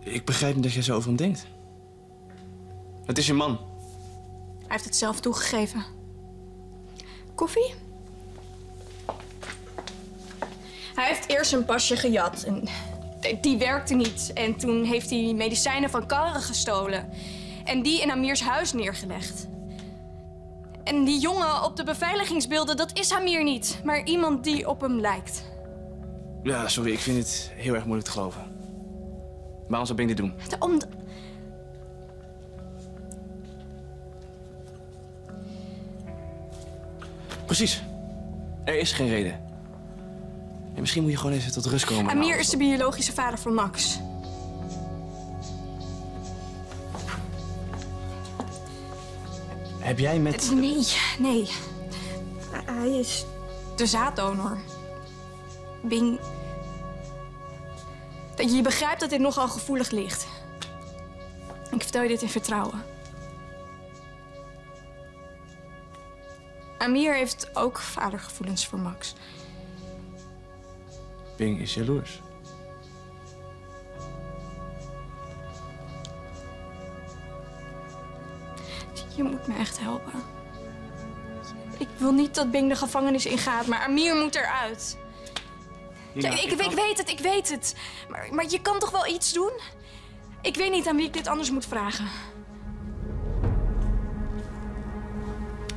Ik begrijp niet dat jij zo over hem denkt. Het is je man. Hij heeft het zelf toegegeven. Koffie? Hij heeft eerst een pasje gejat. En die werkte niet. En toen heeft hij medicijnen van karren gestolen. En die in Amirs huis neergelegd. En die jongen op de beveiligingsbeelden, dat is Amir niet. Maar iemand die op hem lijkt. Ja, sorry, ik vind het heel erg moeilijk te geloven. Waarom zou Bing dit doen? Om... Precies. Er is geen reden. En misschien moet je gewoon even tot rust komen. Amir is de biologische vader van Max. Heb jij met... Nee, nee. Hij is de zaaddonor. Bing... Je begrijpt dat dit nogal gevoelig ligt. Ik vertel je dit in vertrouwen. Amir heeft ook vadergevoelens voor Max. Bing is jaloers. Je moet me echt helpen. Ik wil niet dat Bing de gevangenis ingaat, maar Amir moet eruit. Ja, ik, ik, ik, weet het, ik weet het. Maar, maar je kan toch wel iets doen? Ik weet niet aan wie ik dit anders moet vragen.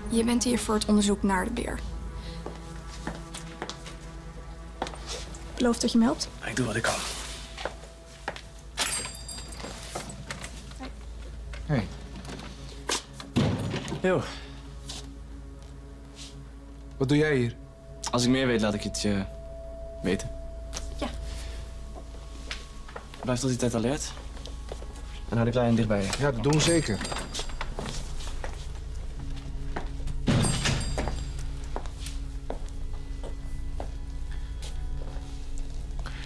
Je bent hier voor het onderzoek naar de beer. Beloof dat je me helpt? Ik doe wat ik kan. Hey. Yo, Wat doe jij hier? als ik meer weet, laat ik het je weten. Ja. Blijf tot die tijd alert. En hou de kleine dicht bij je. Ja, dat doen we zeker.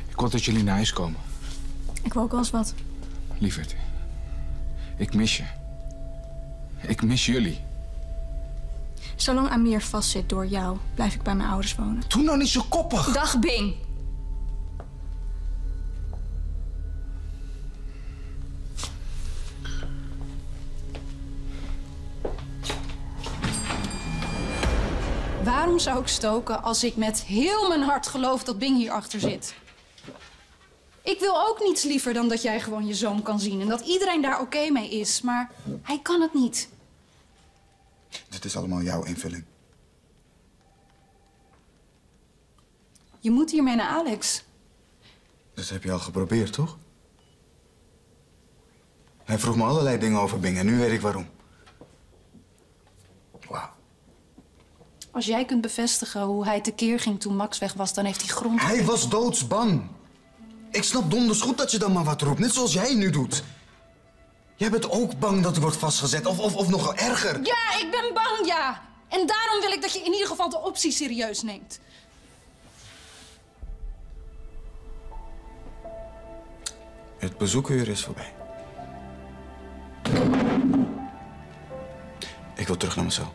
Ik wil dat jullie naar huis komen. Ik wil ook wel eens wat. Lieverd, ik mis je. Ik mis jullie. Zolang Amir vastzit door jou, blijf ik bij mijn ouders wonen. Doe nou niet zo koppig. Dag, Bing. Waarom zou ik stoken als ik met heel mijn hart geloof dat Bing hierachter zit? Ik wil ook niets liever dan dat jij gewoon je zoon kan zien en dat iedereen daar oké mee is, maar hij kan het niet. Dit is allemaal jouw invulling. Je moet hiermee naar Alex. Dat heb je al geprobeerd, toch? Hij vroeg me allerlei dingen over Bing en nu weet ik waarom. Wauw. Als jij kunt bevestigen hoe hij tekeer ging toen Max weg was, dan heeft hij grond. Hij was doodsbang. Ik snap donders goed dat je dan maar wat roept, net zoals jij nu doet. Jij bent ook bang dat er wordt vastgezet, of, of, of nog erger. Ja, ik ben bang, ja. En daarom wil ik dat je in ieder geval de optie serieus neemt. Het bezoekuur is voorbij. Ik wil terug naar mezelf.